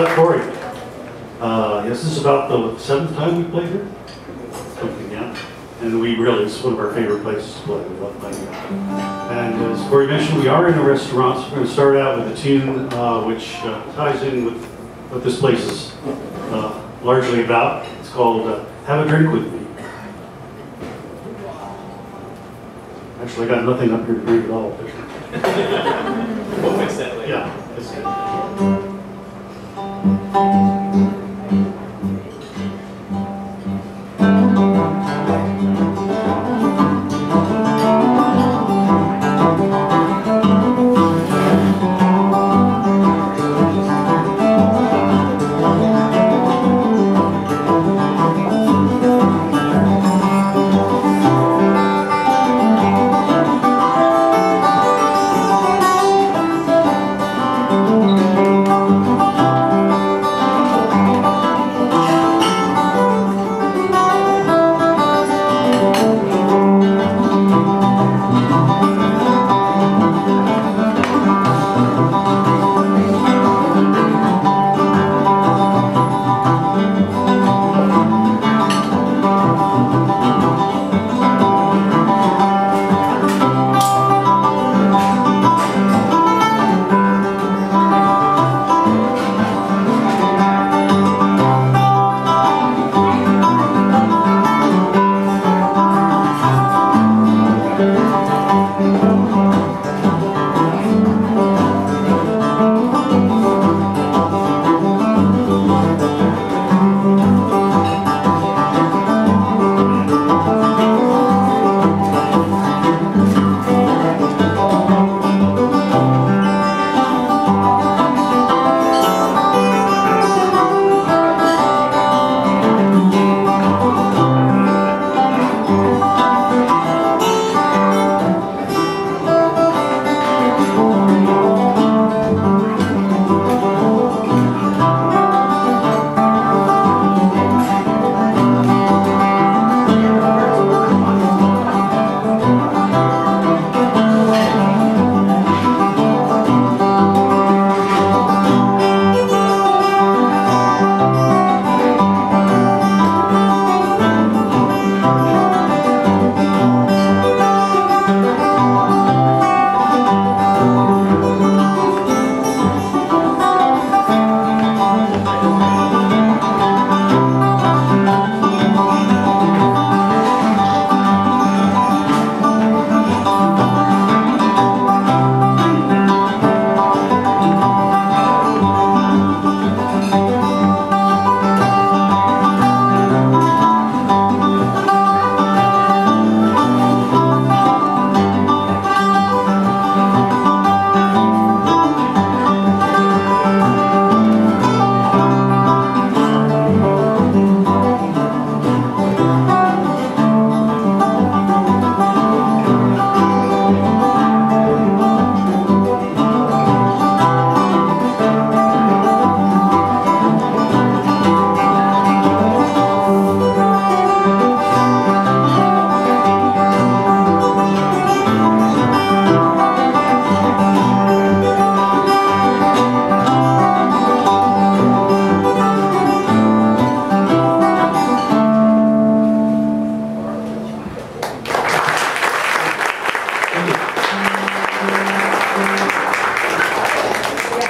let Corey. Uh, yes, this is about the seventh time we played here. Something, yeah. And we really, it's one of our favorite places to play. We love playing here. And as Corey mentioned, we are in a restaurant. So we're going to start out with a tune uh, which uh, ties in with what this place is uh, largely about. It's called uh, Have a Drink With Me. Actually, I got nothing up here to drink at all. We'll fix that later. Yeah.